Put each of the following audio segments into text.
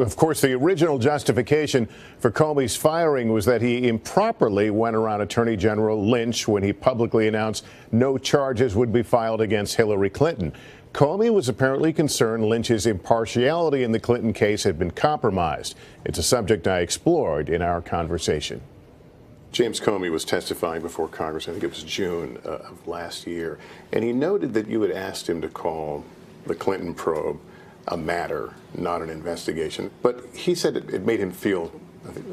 Of course, the original justification for Comey's firing was that he improperly went around Attorney General Lynch when he publicly announced no charges would be filed against Hillary Clinton. Comey was apparently concerned Lynch's impartiality in the Clinton case had been compromised. It's a subject I explored in our conversation. James Comey was testifying before Congress, I think it was June uh, of last year, and he noted that you had asked him to call the Clinton probe a matter, not an investigation. But he said it, it made him feel,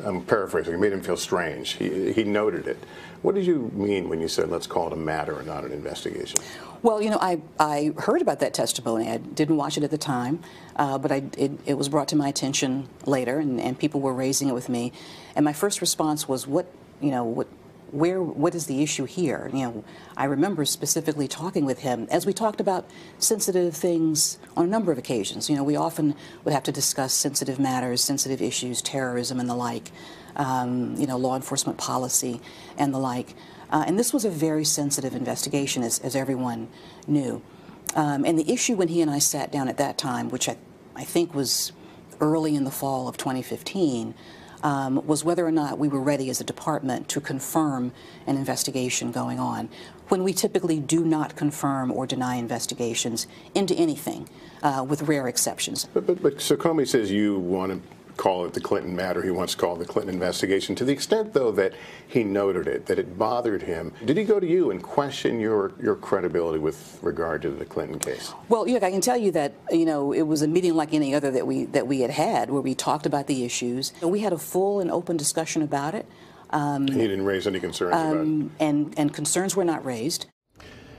I'm paraphrasing, it made him feel strange. He, he noted it. What did you mean when you said let's call it a matter and not an investigation? Well, you know, I, I heard about that testimony. I didn't watch it at the time, uh, but I, it, it, was brought to my attention later, and, and people were raising it with me. And my first response was, what, you know, what, where what is the issue here? You know, I remember specifically talking with him as we talked about sensitive things on a number of occasions. You know, we often would have to discuss sensitive matters, sensitive issues, terrorism and the like. Um, you know, law enforcement policy and the like. Uh, and this was a very sensitive investigation, as, as everyone knew. Um, and the issue when he and I sat down at that time, which I, I think was early in the fall of 2015, um, was whether or not we were ready as a department to confirm an investigation going on. When we typically do not confirm or deny investigations into anything, uh, with rare exceptions. But, but, but so Comey says you want to call it the Clinton matter. He wants to call it the Clinton investigation. To the extent, though, that he noted it, that it bothered him, did he go to you and question your, your credibility with regard to the Clinton case? Well, look, I can tell you that you know it was a meeting like any other that we that we had had, where we talked about the issues. And we had a full and open discussion about it. Um, he didn't raise any concerns um, about it. Um, and and concerns were not raised.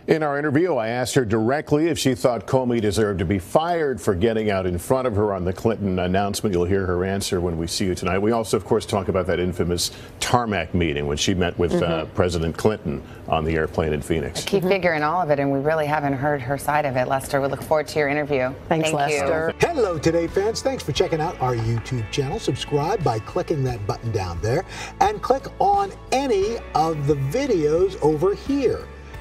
In our interview, I asked her directly if she thought Comey deserved to be fired for getting out in front of her on the Clinton announcement. You'll hear her answer when we see you tonight. We also, of course, talk about that infamous tarmac meeting when she met with mm -hmm. uh, mm-hmm. President Clinton on the airplane in Phoenix. A key mm -hmm. figure in all of it, and we really haven't heard her side of it. Lester, we look forward to your interview. Thanks, Thank Lester. You. Hello, Today fans. Thanks for checking out our YouTube channel. Subscribe by clicking that button down there and click on any of the videos over here